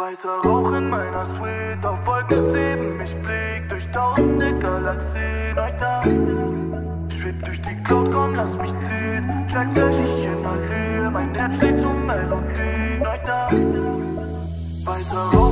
Weißer Rauch in meiner Suite auf Wolke 7. Ich flieg durch tausende Galaxien. Heute Nacht schwebt durch die Cloud, komm, lass mich ziehen. Schlagfleisch, ich inhaliere. Mein Herz schlägt zur Melodie. Heute Weißer Rauch.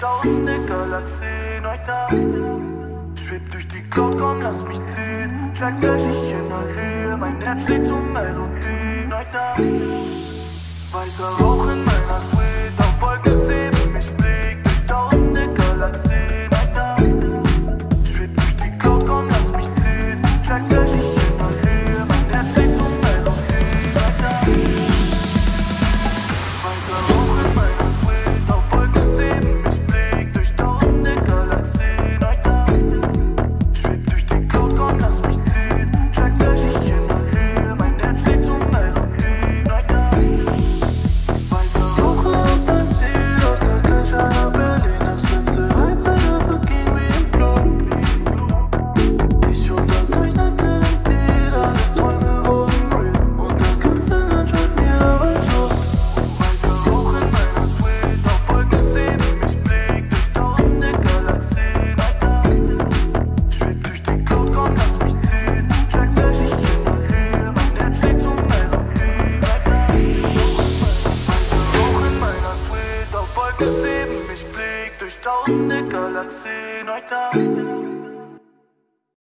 tausend Nickerland sehen euch da. Schweb durch die Cloud, komm, lass mich ziehen. Schlag ich in der Höhe, mein Herz schlägt zur Melodie. Euch da. Weiter rauchen. Stone in the galaxy, night down.